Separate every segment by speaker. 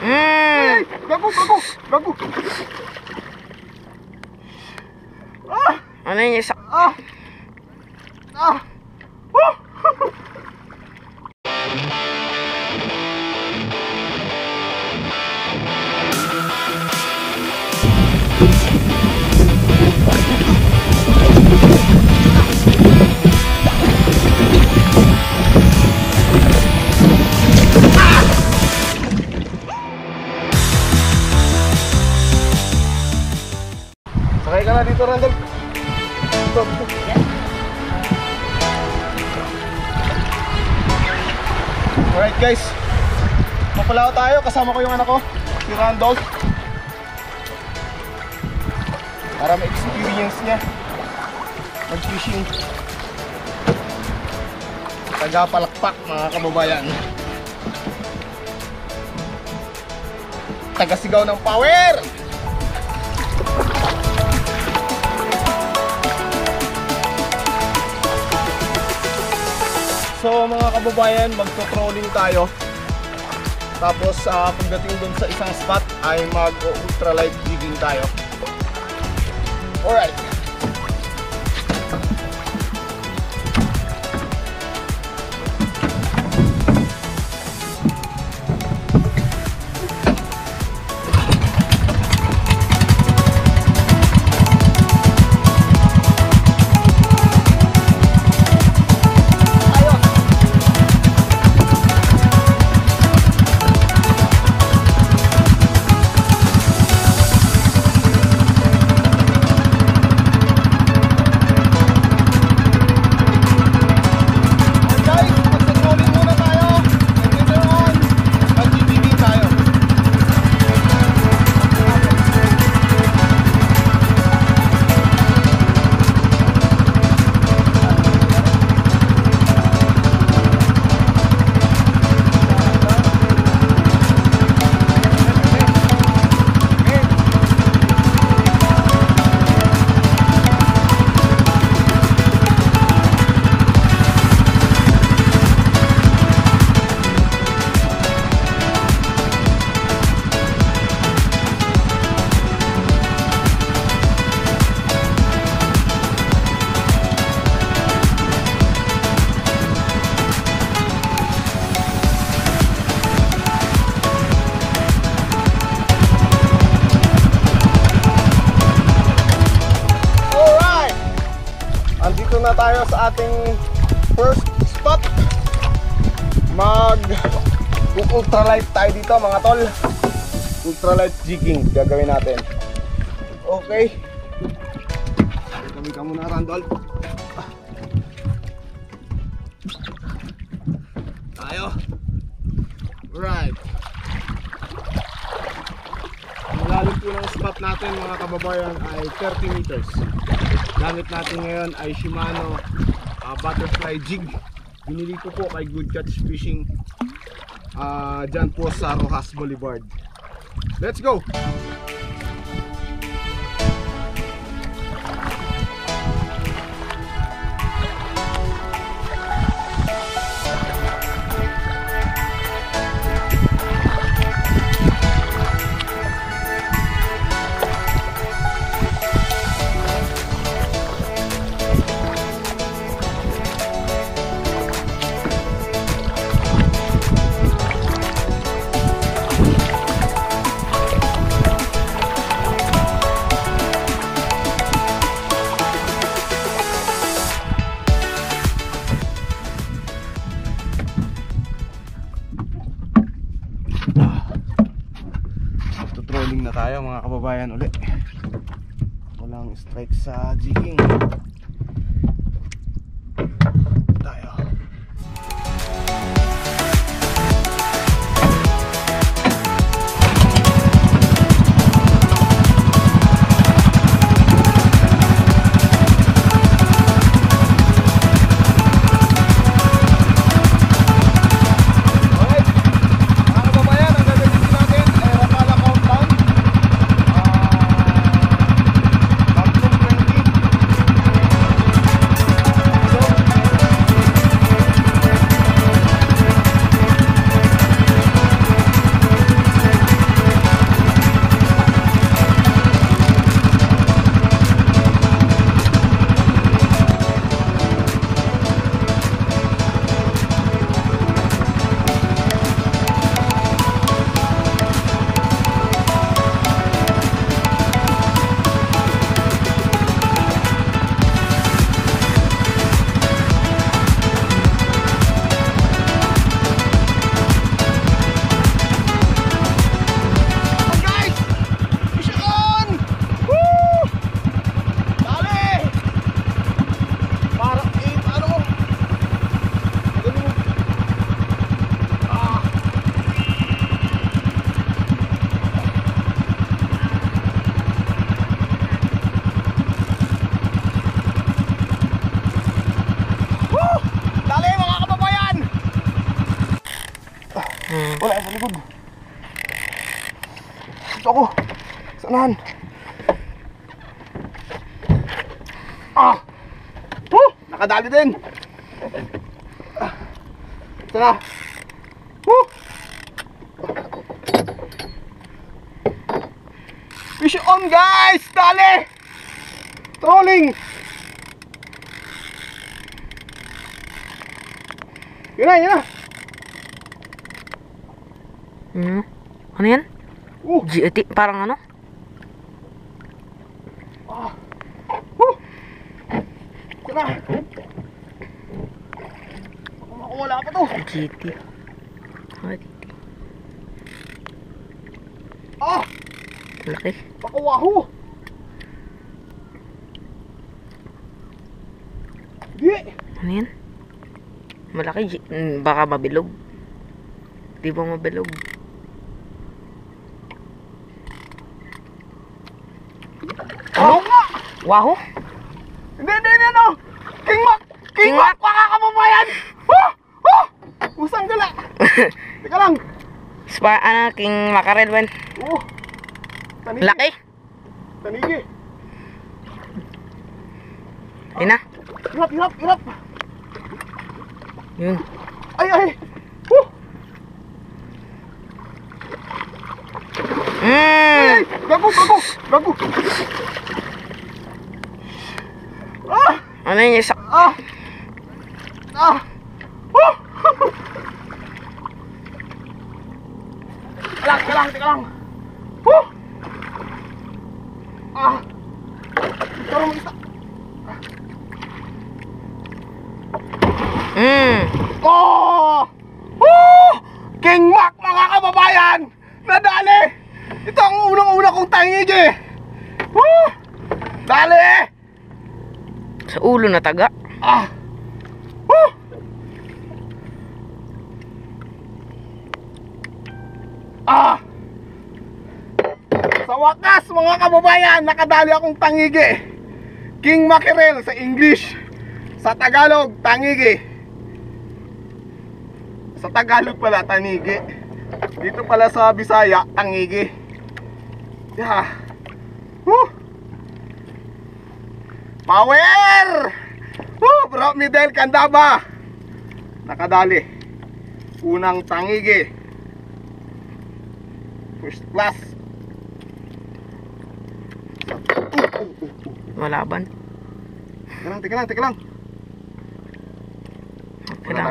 Speaker 1: Mm.
Speaker 2: Gago, gago, gago. Ah,
Speaker 1: Ano yung isa?
Speaker 2: ah. Ah. Oh. Sakay guys, papalao tayo. Kasama ko yung anak ko, si Randolph. Para ma-experience niya mag-fishing. Taga-palakpak mga kababayan. Taga-sigaw ng power! So mga kababayan, magto-trolling tayo. Tapos ah, pagdating dun sa isang spot ay mag-ultralight jigging tayo. Alright. Tayo sa ating first spot. Mag ultralight tayo dito mga tol. Ultralight jigging gagawin natin. Okay. Kami ka muna Randolph. Tayo. Right. Ang lalim po ng spot natin mga kababayan ay 30 meters. Gamit natin ngayon ay Shimano ah, Butterfly Jig. Binili ko po kay Good Catch Fishing ah dyan po sa Rojas Boulevard. Let's go! Mga kababayan uli. Walang strike sa jigging. Sa likod. Dito ako. Sanahan. Ah! Woo! Nakadali din. Sana. Woo! Fish on guys! Dali! Trolling! Yun na, yun na.
Speaker 1: Hmm. Ano yan?
Speaker 2: Uh!
Speaker 1: GT, parang ano?
Speaker 2: Ah. Woo! Yun na. Baka wala pa to.
Speaker 1: GT. GT.
Speaker 2: Ah!
Speaker 1: Laki.
Speaker 2: Baka wahoo! Di!
Speaker 1: Ano yan? Malaki. Hmm, baka mabilog. Di ba mabilog?
Speaker 2: Ano nga?
Speaker 1: Wahoo!
Speaker 2: Hindi, hindi, hindi, ano? King Mac! King Mac! Baka kababayan! Oh! Oh! Usang gala! Teka lang!
Speaker 1: Spa, ano, king mackerel, wen.
Speaker 2: Oh! Tanigi!
Speaker 1: Laki.
Speaker 2: Tanigi!
Speaker 1: Ayun na.
Speaker 2: Hirap, hirap, hirap!
Speaker 1: Yun.
Speaker 2: Ay, ay! Oh!
Speaker 1: Mm.
Speaker 2: Ay! Gago, gago! Gago!
Speaker 1: Ano yun yung sa...
Speaker 2: Ah! Ah! Oh! Teka lang, teka lang, teka lang. Oh! Ah! Ito mo isa.
Speaker 1: Mm.
Speaker 2: Oh! Oh! King Mac, mga kababayan! Nadali! Ito ang unang-una kong tangig eh! Oh! Dali!
Speaker 1: Sa ulo na taga.
Speaker 2: Ah! Oh! Ah! Sa wakas mga kababayan, nakadali akong tangigi. King Mackerel sa English. Sa Tagalog, tangigi. Sa Tagalog pala, tanigi. Dito pala sa Bisaya, tangigi. Yeah. Woo! Power! Woo! Bro, Midel Candaba. Nakadali. Unang tangigi. First class.
Speaker 1: Malaban.
Speaker 2: Teka lang, teka lang, teka lang.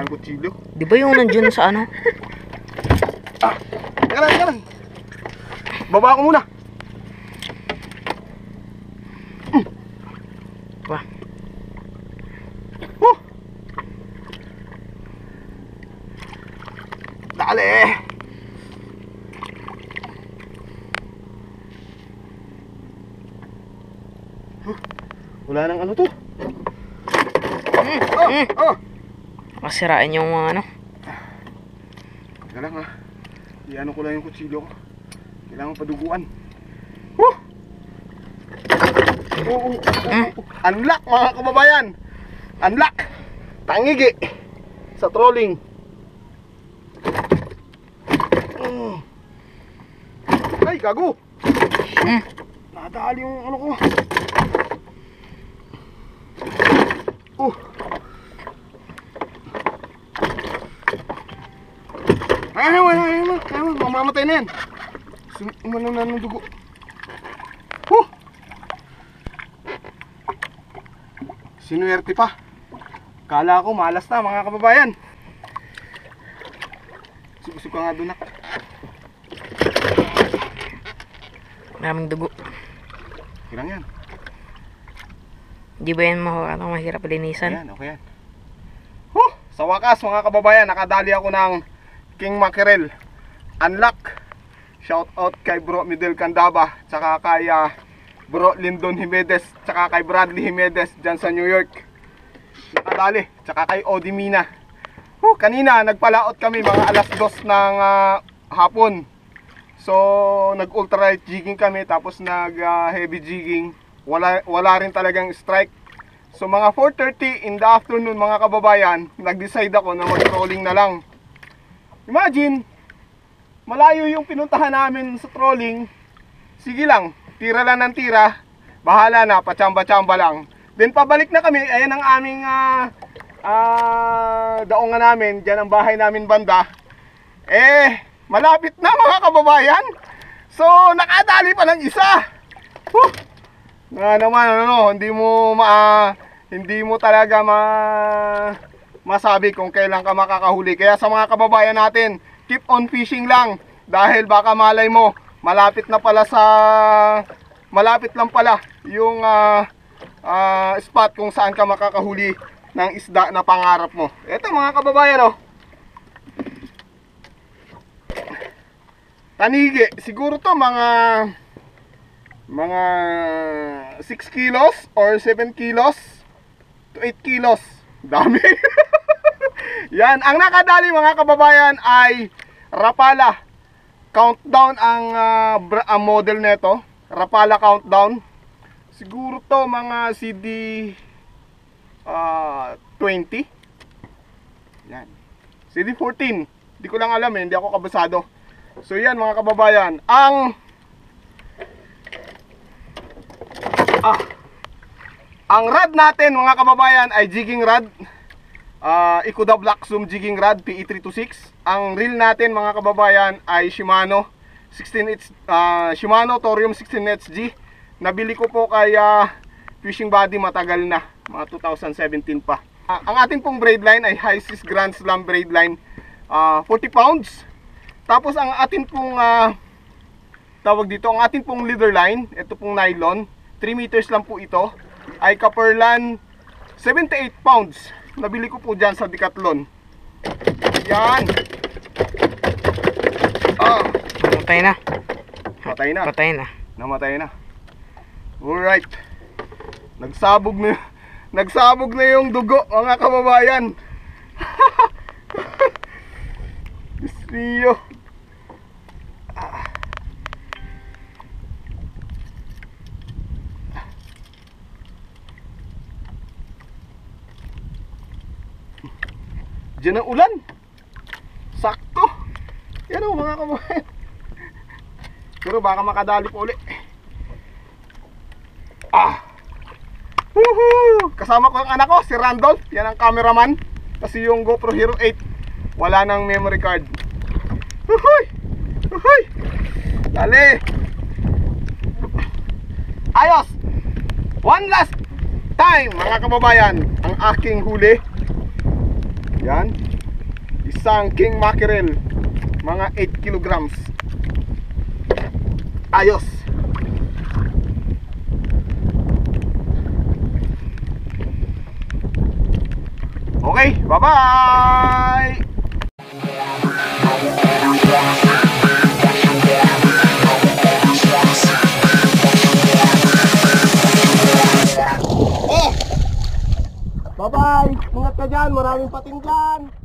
Speaker 2: Kutsilyo.
Speaker 1: Di ba yung nandyan sa ano?
Speaker 2: Ah, teka lang, teka lang. Baba ko muna.
Speaker 1: Wah.
Speaker 2: Woo! Dali! Huh, Nang ano to.
Speaker 1: Mm.
Speaker 2: Oh,
Speaker 1: Mm.
Speaker 2: oh.
Speaker 1: Makasirain yung mga ano.
Speaker 2: Teka lang ha. Iano ko lang yung kutsilyo ko. Kailangan paduguan. Woo! Oo, oo, oo,
Speaker 1: Mm.
Speaker 2: Unlock mga kababayan. Unlock. Tangigi. Sa trolling. Mm. Ay, gago.
Speaker 1: Mm.
Speaker 2: Nadali yung ano ko. Oh. Ay, ay, ay, ay, ay, ay, mamamatay na yan. Umano na ng dugo. Huh! Sinuwerte pa. Kala ko malas na mga kababayan. Sibusip ka nga doon nak.
Speaker 1: Maraming dugo.
Speaker 2: Hirang yan.
Speaker 1: Di ba yan mahu- ano, mahirap linisan?
Speaker 2: Ayan, okay yan. Huh! Sa wakas mga kababayan, nakadali ako ng King Mackerel. Unlock. Shout out kay Bro Midel Candaba, tsaka kay ah, Bro Lyndon Jimenez, tsaka kay Bradley Jimenez dyan sa New York. Nakadali, tsaka kay Odi Mina. Huh, kanina nagpalaot kami mga alas dos ng ah, hapon. So, nag-ultralight jigging kami tapos nag-heavy jigging. Wala, wala rin talagang strike. So, mga 4.30 in the afternoon mga kababayan, nag-decide ako na mag-trolling na lang. Imagine, malayo yung pinuntahan namin sa trolling, sige lang, tira lang ng tira, bahala na, pachamba-chamba lang. Then pabalik na kami, ayan ang aming ah, ah, daongan namin, dyan ang bahay namin banda. Eh, malapit na mga kababayan. So, nakadali pa ng isa. Huh! Na naman, ano, hindi mo ma hindi mo talaga ma masabi kung kailan ka makakahuli. Kaya sa mga kababayan natin, keep on fishing lang dahil baka malay mo malapit na pala sa malapit lang pala yung ah, ah, spot kung saan ka makakahuli ng isda na pangarap mo. Ito mga kababayan oh. Tanigi, siguro to mga mga 6 kilos or 7 kilos to 8 kilos. Dami. Yan, ang nakadali mga kababayan ay Rapala. Countdown ang, bra- ang model nito. Rapala Countdown. Siguro to mga CD ah, 20. Yan. CD 14. Hindi ko lang alam eh, hindi ako kabasado. So yan mga kababayan, ang ah, ang rod natin mga kababayan ay jigging rod. Ah, Ikuda Black Zoom jigging rod PE326. Ang reel natin mga kababayan ay Shimano 16H ah, Shimano Thorium 16HG. Nabili ko po kay ah, Fishing Buddy matagal na, mga 2017 pa. Ah, ang ating pong braid line ay High Seas Grand Slam braid line. ah, 40 pounds. Tapos ang atin pong ah, tawag dito, ang atin pong leader line, ito pong nylon, 3 meters lang po ito, ay Kaperlan 78 pounds. Nabili ko po dyan sa Decathlon. Yan. Ah,
Speaker 1: Patay na.
Speaker 2: patay na.
Speaker 1: Patay na.
Speaker 2: Namatay na. Alright. Nagsabog na Nagsabog na yung dugo, mga kababayan. Diyos Ah. Diyan ang ulan. Sakto. Yan o mga kababayan. Pero baka makadali po ulit. Ah! Woohoo! Kasama ko ang anak ko, si Randolph. Yan ang cameraman. Kasi yung GoPro Hero 8, wala nang memory card. Woohoo! Woohoo! Dali! Ayos! One last time, mga kababayan, ang aking huli. Yan. Isang king mackerel. Mga 8 kilograms. Ayos! Okay, bye-bye! Oh! Bye-bye! Ingat ka maraming patinggan!